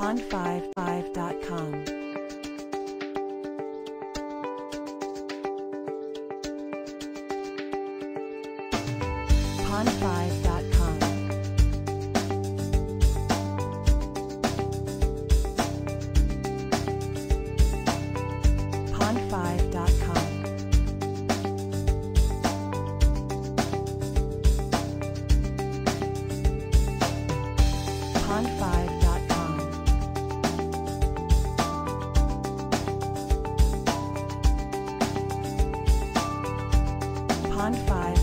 pond55.com. pond5.com. pond5.com. pond5 Pond 5